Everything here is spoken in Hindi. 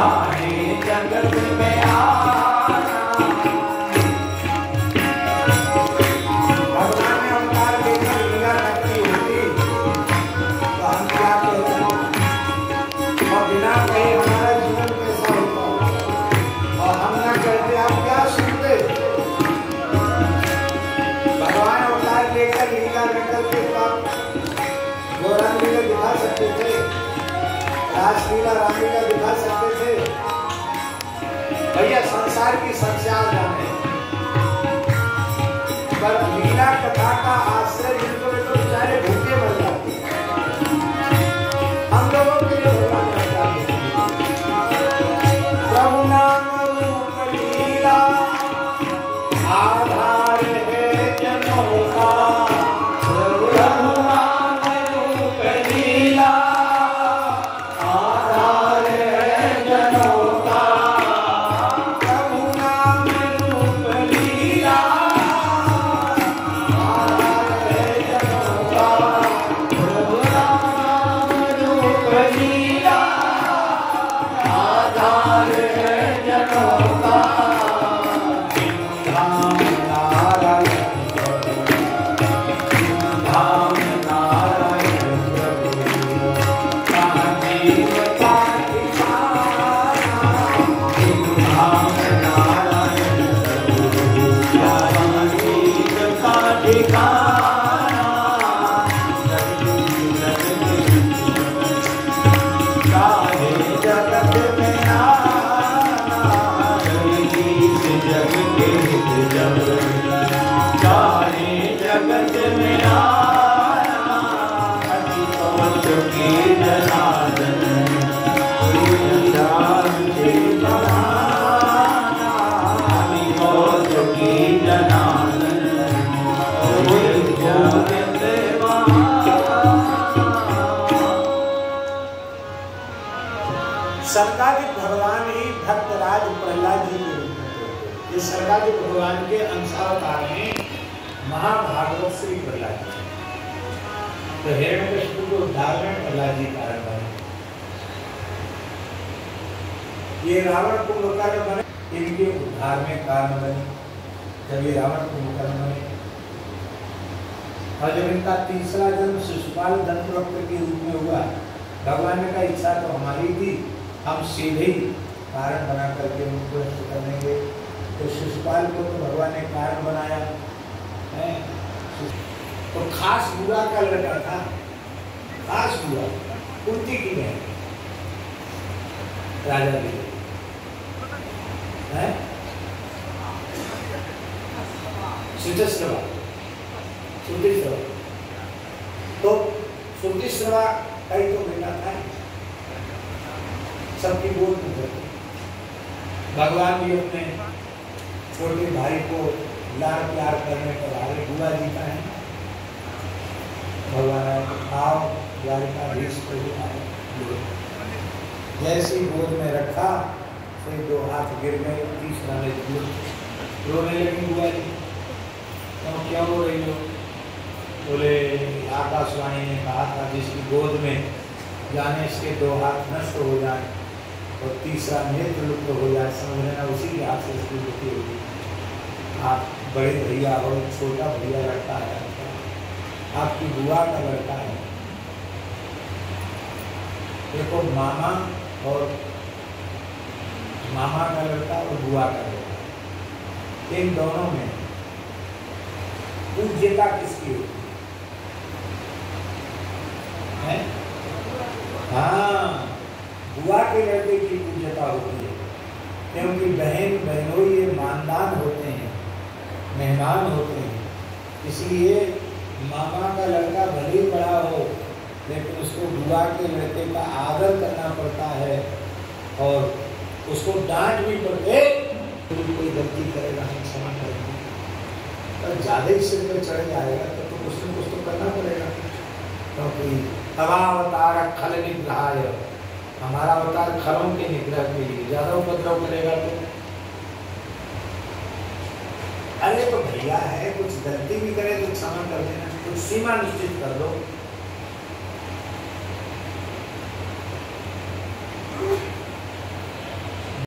जगत रासलीला का दिखा सकते थे। भैया संसार की संसार जाने पर लीला कथा का जगत में आना अति पवन की जनार्दन सरकारिक भगवान ही भक्तराज प्रहलाद जी के रूप में। ये सरकारिक भगवान के अंशावतार हैं महाभागवत श्री प्रहलाद जी। तो हिरण्यकशिपु को उद्धार प्रहलाद जी कारण बने ये रावण कुंभकर्ण बने, इनके उद्धार में कारण बने। जब ये रावण कुंभकर्ण बने, और जब इनका तीसरा जन्म शिशुपाल दंतवक्र के रूप में हुआ, भगवान कहा, इच्छा तो हमारी थी। हम सीधे कारण बना करके उनको नष्ट कर देंगे तो शिशुपाल को तो भगवान ने कारण बनाया, है? तो खास बुआ का लड़का था, खास बुआ कुंती की बहन, राजा की है? सुचिश्रवा तो सुचिश्रवा का ही तो बेटा था। सबकी गोद में। भगवान भी अपने छोटे भाई को लाड़ प्यार करने पर आगे बुआ जी का है। भगवान तो आओ द्वारिका धीश को गोद में रखा, फिर दो हाथ गिर गए, तीसरा गिर रोने लगी बुआ जी। तुम क्यों रो रही हो? बोले, आकाशवाणी ने कहा था, जिसकी गोद में जाने से दो हाथ नष्ट हो जाए। और तीसरा नेत्र लुप्त हो जाए, समझ लेना उसी के हाथ से इसकी मृत्यु होगी आप बड़े भैया हो, छोटा भैया लड़का है आपका आपकी बुआ का लड़का है। देखो, मामा और मामा का लड़का और बुआ का लड़का। इन दोनों में पूज्यता किसकी होती है? हैं? बुआ के लड़के की पूज्यता होती है क्योंकि बहन बहनों ये मानदान होते हैं मेहमान होते हैं। इसलिए मामा का लड़का भले ही बड़ा हो लेकिन उसको बुआ के लड़के का आदर करना पड़ता है और उसको डांट भी पड़ते कोई गलती करेगा हम क्षमा करेंगे। पर ज़्यादा ही सिर पे चढ़ जाएगा तो, तो कुछ न कुछ तो करना पड़ेगा। क्योंकि तवावतार खल निग्रहाय। हमारा अवतार खरों के निग्रह के लिए ज़्यादा उपद्रव करेगा तो? अरे तो भैया है, कुछ गलती भी करे तो क्षमा कर देना, कुछ सीमा निश्चित कर दो।